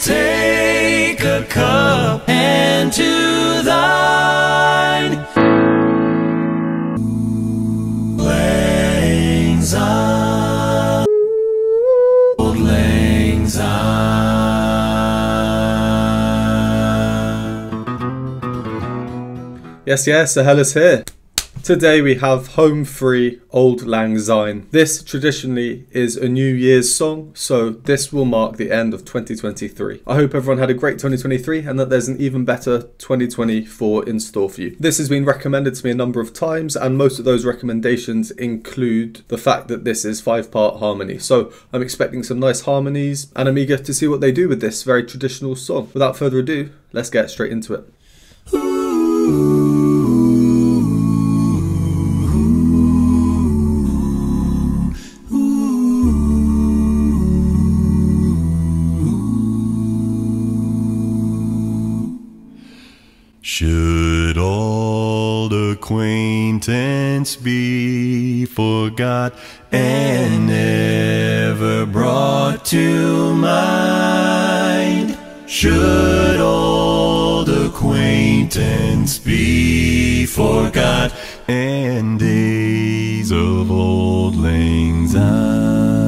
take a cup and to thine lang syne, auld lang syne. Yes, yes, the hell is here. Today we have Home Free Auld Lang Syne. This traditionally is a New Year's song, so this will mark the end of 2023. I hope everyone had a great 2023 and that there's an even better 2024 in store for you. This has been recommended to me a number of times, and most of those recommendations include the fact that this is five part harmony. So I'm expecting some nice harmonies, and I'm eager to see what they do with this very traditional song. Without further ado, let's get straight into it. Should acquaintance be forgot and never brought to mind? Should old acquaintance be forgot and days of auld lang syne?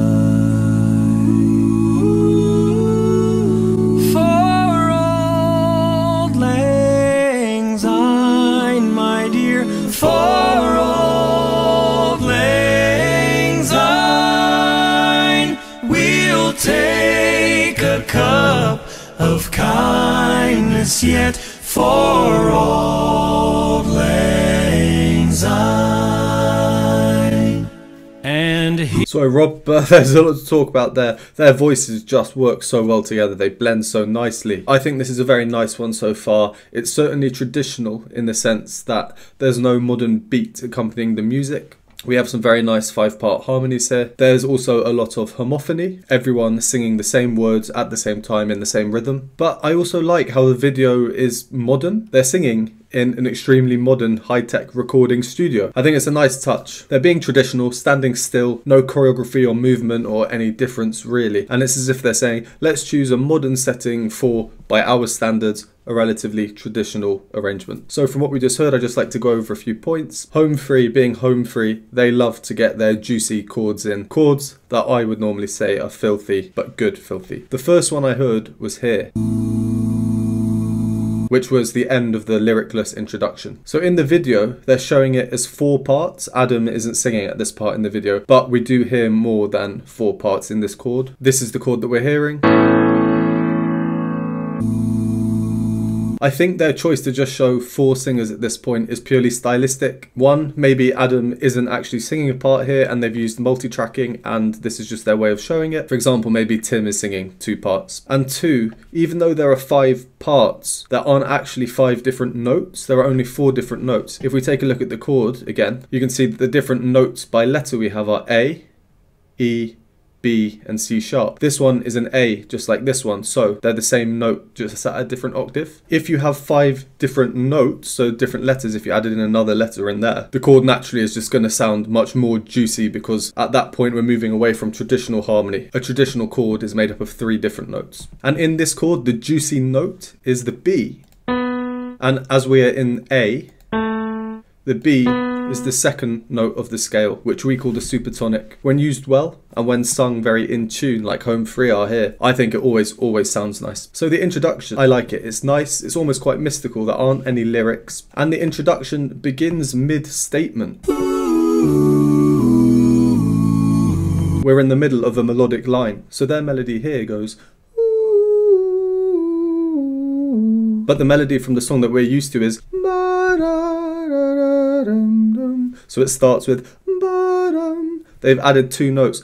Cup of kindness yet for auld lang syne. And he So Rob, uh, there's a lot to talk about there. Their voices just work so well together. They blend so nicely. I think this is a very nice one so far. It's certainly traditional in the sense that there's no modern beat accompanying the music. We have some very nice five part harmonies here. There's also a lot of homophony, everyone singing the same words at the same time in the same rhythm. But I also like how the video is modern. They're singing in an extremely modern high tech recording studio. I think it's a nice touch. They're being traditional, standing still, no choreography or movement or any difference really. And it's as if they're saying, let's choose a modern setting for, by our standards, a relatively traditional arrangement. So from what we just heard, I'd just like to go over a few points. Home free being home free, they love to get their juicy chords in. Chords that I would normally say are filthy, but good filthy. The first one I heard was here which was the end of the lyricless introduction. So in the video, they're showing it as four parts. Adam isn't singing at this part in the video, but we do hear more than four parts in this chord. This is the chord that we're hearing. I think their choice to just show four singers at this point is purely stylistic. One, maybe Adam isn't actually singing a part here and they've used multi-tracking and this is just their way of showing it. For example, maybe Tim is singing two parts. And two, even though there are five parts, there aren't actually five different notes, there are only four different notes. If we take a look at the chord again, you can see the different notes by letter we have are A, E, B, and C sharp. This one is an A, just like this one, so they're the same note, just at a different octave. If you have five different notes, so different letters, if you added in another letter in there, the chord naturally is just going to sound much more juicy because at that point we're moving away from traditional harmony. A traditional chord is made up of three different notes. And in this chord, the juicy note is the B. And as we are in A, the B is the second note of the scale, which we call the supertonic. When used well, and when sung very in tune, like Home Free are here, I think it always, always sounds nice. So the introduction, I like it. It's nice, it's almost quite mystical, there aren't any lyrics, and the introduction begins mid statement. We're in the middle of a melodic line, so their melody here goes. But the melody from the song that we're used to is. So it starts with. They've added two notes,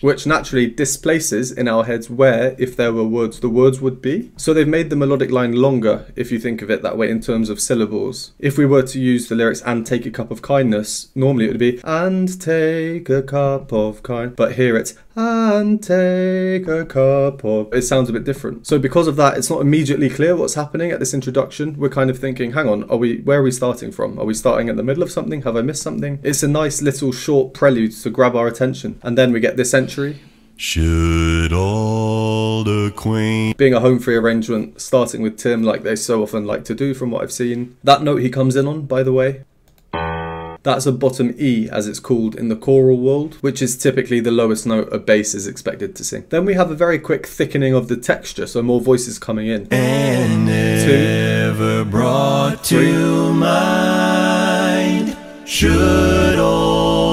which naturally displaces in our heads where, if there were words, the words would be. So they've made the melodic line longer, if you think of it that way in terms of syllables. If we were to use the lyrics and take a cup of kindness, normally it would be and take a cup of kind, but here it's and take a cup of. It sounds a bit different. So because of that, it's not immediately clear what's happening at this introduction. We're kind of thinking, hang on, are we? Where are we starting from? Are we starting at the middle of something? Have I missed something? It's a nice little short prelude to grab our attention, and then we get this entry. Should all old acquaint. Being a home free arrangement, starting with Tim like they so often like to do from what I've seen. That note he comes in on, by the way, that's a bottom E as it's called in the choral world, which is typically the lowest note a bass is expected to sing. Then we have a very quick thickening of the texture, so more voices coming in. And never brought to mind should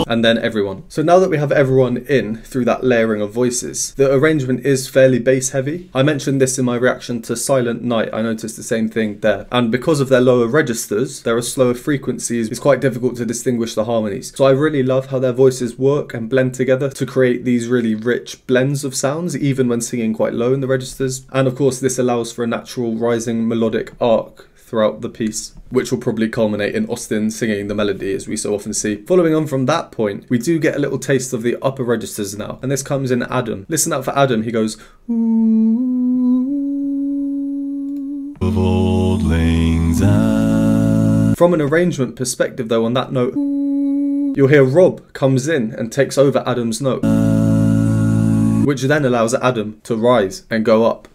and then everyone. So now that we have everyone in through that layering of voices, the arrangement is fairly bass heavy. I mentioned this in my reaction to Silent Night, I noticed the same thing there. And because of their lower registers, there are slower frequencies, it's quite difficult to distinguish the harmonies. So I really love how their voices work and blend together to create these really rich blends of sounds, even when singing quite low in the registers. And of course, this allows for a natural rising melodic arc throughout the piece, which will probably culminate in Austin singing the melody as we so often see. Following on from that point, we do get a little taste of the upper registers now, and this comes in Adam. Listen out for Adam, he goes, of auld lang syne. From an arrangement perspective though, on that note, you'll hear Rob comes in and takes over Adam's note, which then allows Adam to rise and go up.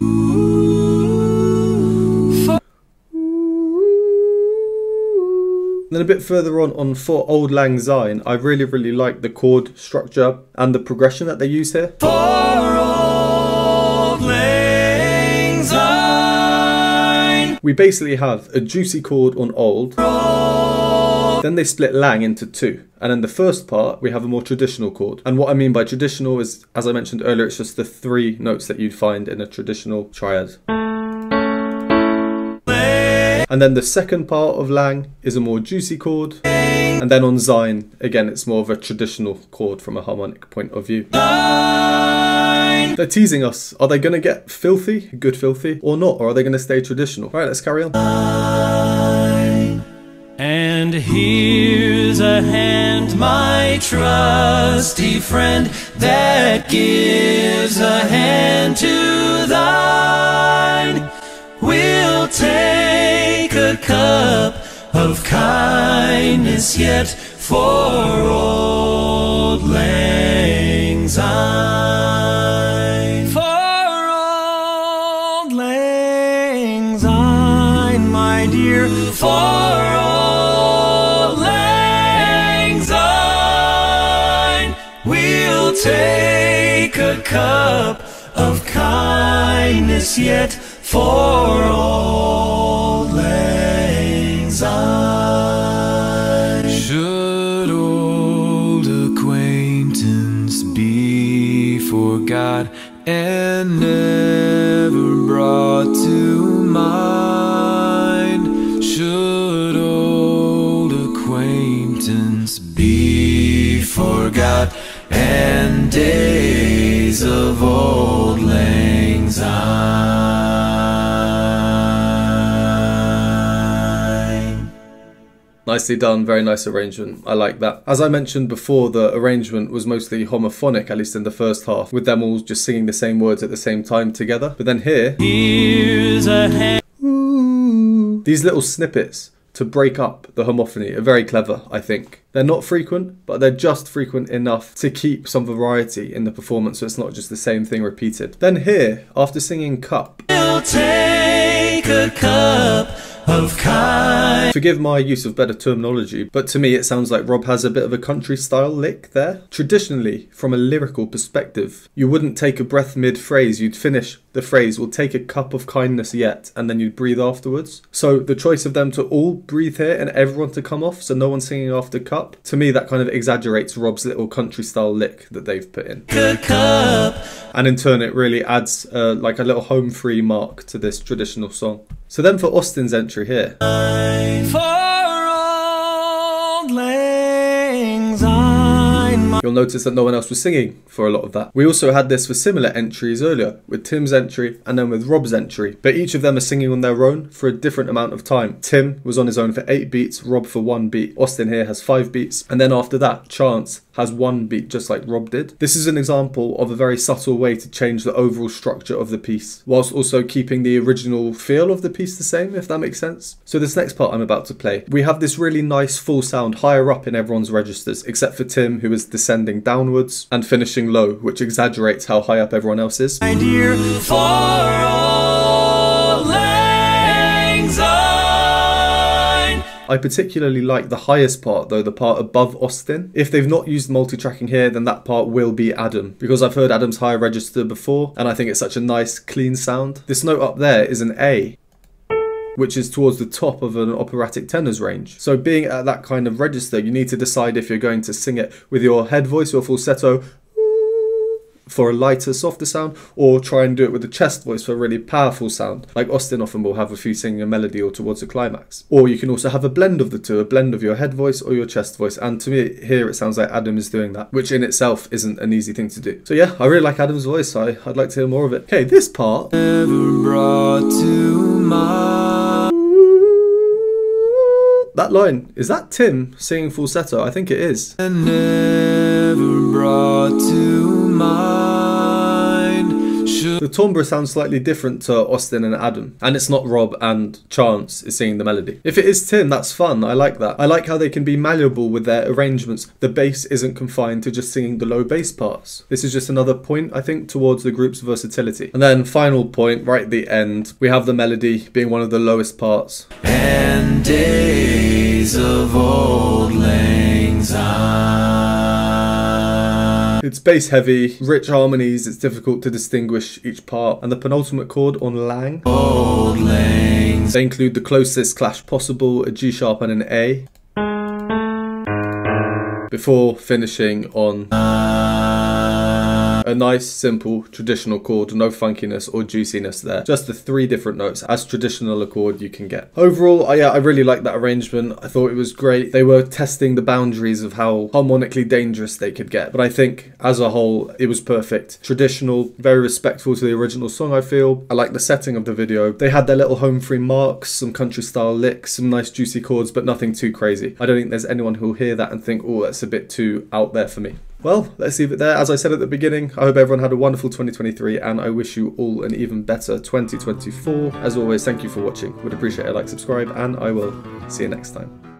Then a bit further on, on For Auld Lang Syne, I really, really like the chord structure and the progression that they use here. For auld lang syne. We basically have a juicy chord on Old, then they split Lang into two. And in the first part, we have a more traditional chord. And what I mean by traditional is, as I mentioned earlier, it's just the three notes that you'd find in a traditional triad. And then the second part of Lang is a more juicy chord. And then on Syne, again, it's more of a traditional chord from a harmonic point of view. They're teasing us. Are they going to get filthy, good filthy, or not? Or are they going to stay traditional? All right, let's carry on. And here's a hand, my trusty friend, that gives a hand to thine. We'll take a cup of kindness yet for auld lang syne. For auld lang syne, my dear, for auld lang syne, we'll take a cup of kindness yet for old and never brought to mind? Should old acquaintance be forgot and days of auld lang syne? Nicely done, very nice arrangement. I like that. As I mentioned before, the arrangement was mostly homophonic, at least in the first half, with them all just singing the same words at the same time together. But then here, Here's a hand. these little snippets to break up the homophony are very clever, I think. They're not frequent, but they're just frequent enough to keep some variety in the performance so it's not just the same thing repeated. Then here, after singing Cup, We'll take a cup of kind. Forgive my use of better terminology, but to me it sounds like Rob has a bit of a country style lick there. Traditionally, from a lyrical perspective, you wouldn't take a breath mid phrase, you'd finish the phrase, we'll take a cup of kindness yet, and then you'd breathe afterwards. So the choice of them to all breathe here and everyone to come off, so no one's singing after cup, to me that kind of exaggerates Rob's little country style lick that they've put in. And in turn, it really adds uh, like a little home free mark to this traditional song. So then for Austin's entry here. You'll notice that no one else was singing for a lot of that. We also had this for similar entries earlier, with Tim's entry and then with Rob's entry, but each of them are singing on their own for a different amount of time. Tim was on his own for 8 beats, Rob for 1 beat, Austin here has 5 beats, and then after that, Chance has 1 beat just like Rob did. This is an example of a very subtle way to change the overall structure of the piece, whilst also keeping the original feel of the piece the same, if that makes sense. So this next part I'm about to play, we have this really nice full sound higher up in everyone's registers, except for Tim, who is descending ascending downwards, and finishing low, which exaggerates how high up everyone else is. My dear, for auld lang syne. I particularly like the highest part though, the part above Austin. If they've not used multi-tracking here, then that part will be Adam, because I've heard Adam's higher register before, and I think it's such a nice, clean sound. This note up there is an A, which is towards the top of an operatic tenor's range. So being at that kind of register, you need to decide if you're going to sing it with your head voice or falsetto for a lighter, softer sound, or try and do it with the chest voice for a really powerful sound. Like Austin often will have if you singing a melody or towards a climax. Or you can also have a blend of the two, a blend of your head voice or your chest voice. And to me, here it sounds like Adam is doing that, which in itself isn't an easy thing to do. So yeah, I really like Adam's voice. I, I'd like to hear more of it. Okay, this part. That line, is that Tim singing falsetto? I think it is. The timbre sounds slightly different to Austin and Adam, and it's not Rob and Chance is singing the melody. If it is Tim, that's fun. I like that. I like how they can be malleable with their arrangements. The bass isn't confined to just singing the low bass parts. This is just another point, I think, towards the group's versatility. And then final point, right at the end, we have the melody being one of the lowest parts. and days of auld lang syne. It's bass heavy, rich harmonies, it's difficult to distinguish each part, and the penultimate chord on Lang. They include the closest clash possible, a G sharp and an A, before finishing on a nice, simple, traditional chord, no funkiness or juiciness there. Just the three different notes, as traditional a chord you can get. Overall, I, yeah, I really like that arrangement. I thought it was great. They were testing the boundaries of how harmonically dangerous they could get, but I think as a whole, it was perfect. Traditional, very respectful to the original song, I feel. I like the setting of the video. They had their little home free marks, some country style licks, some nice juicy chords, but nothing too crazy. I don't think there's anyone who'll hear that and think, oh, that's a bit too out there for me. Well, let's leave it there. As I said at the beginning, I hope everyone had a wonderful 2023 and I wish you all an even better 2024. As always, thank you for watching. Would appreciate a like, subscribe, and I will see you next time.